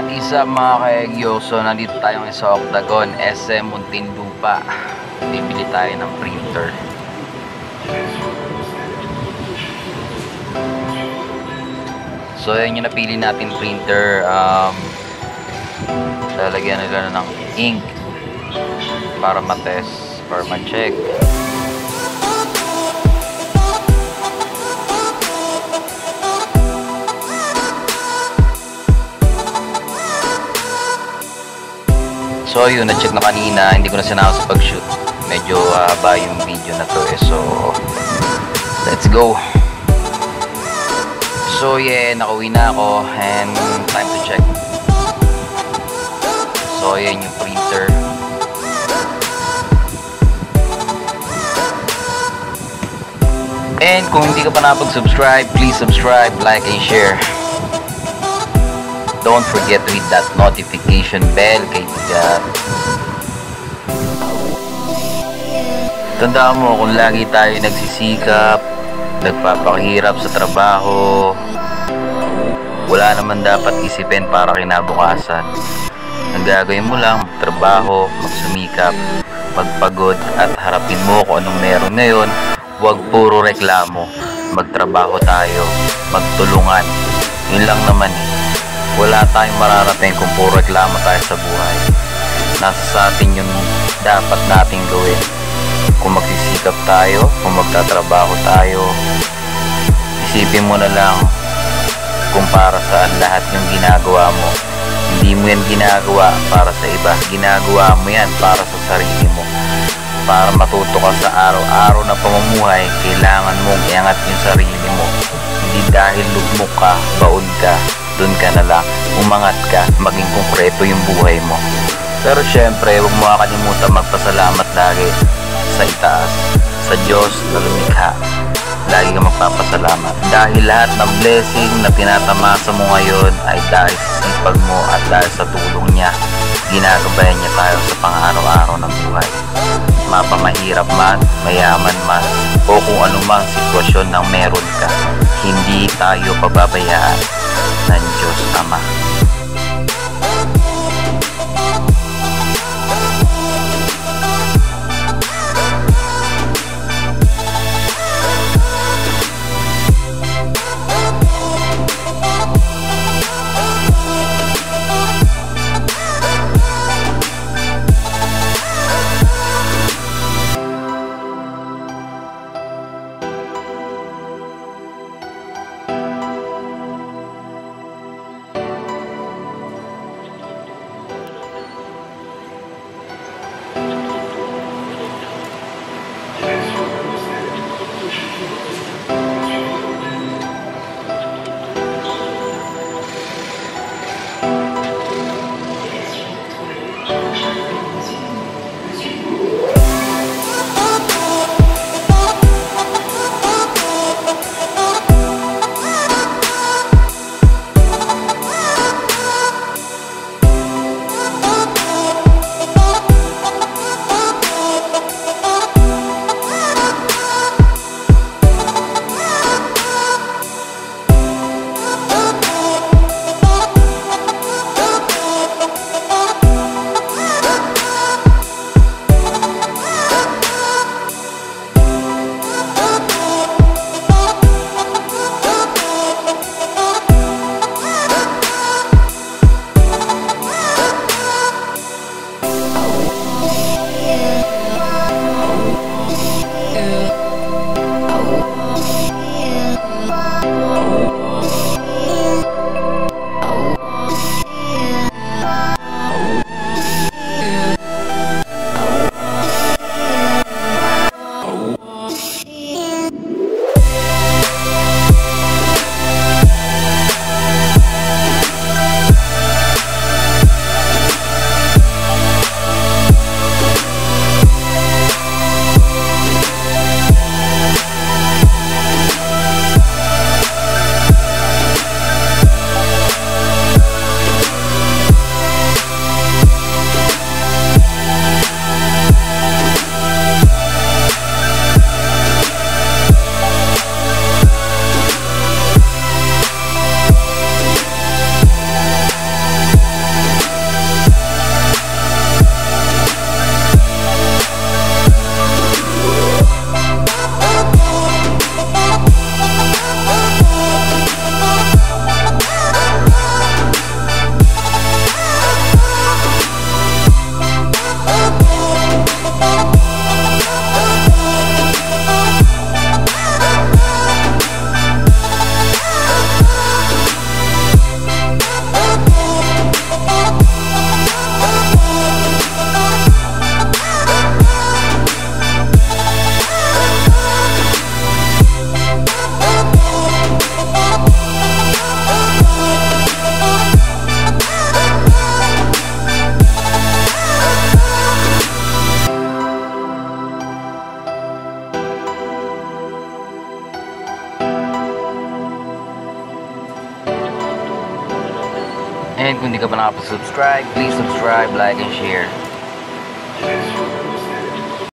What is up mga kaegyoso? Nandito tayo sa Octagon, SM Muntinlupa. Bibili tayo ng printer. So yan yung napili natin printer. Um, lalagyan nila ng ink para matest or ma-check. So yun, na-check na kanina, hindi ko na sinama sa pag-shoot. Medyo ah, haba yung video na to eh. So, let's go. So yeah, nakauwi na ako and time to check. So yan yung printer. And kung hindi ka pa napag-subscribe, please subscribe, like, and share. Don't forget to hit that notification bell, kaibigan. Tandaan mo kung lagi tayo nagsisikap, nagpapakahirap sa trabaho, wala naman dapat isipin para kinabukasan. Ang gagawin mo lang, trabaho, magsumikap, magpagod at harapin mo kung anong meron ngayon. Huwag puro reklamo. Magtrabaho tayo, magtulungan. Yun lang naman eh. Wala tayong mararating kung puro reklamo tayo sa buhay. Nasa sa atin yung dapat nating gawin. Kung magsisikap tayo, kung magtatrabaho tayo, isipin mo na lang kung para saan lahat yung ginagawa mo. Hindi mo yan ginagawa para sa iba. Ginagawa mo yan para sa sarili mo. Para matuto ka sa araw-araw na pamumuhay, kailangan mong iangat yung sarili mo. Hindi dahil lugmok ka, baon ka, dun ka na lang, umangat ka, maging konkreto yung buhay mo. Pero syempre, huwag mo kakalimutan magpasalamat lagi sa itaas, sa Diyos na lumikha. Lagi ka magpapasalamat. Dahil lahat ng blessing na tinatamasa mo ngayon ay dahil sa sipag mo at dahil sa tulong niya. Ginagabayan niya tayo sa pang-araw-araw ng buhay. Mapamahirap man, mayaman man, o kung anumang sitwasyon ng meron ka, hindi tayo pababayaan 那你就是他妈 ng Diyos Ama. ka pa nakapag-subscribe, please subscribe, like, and share.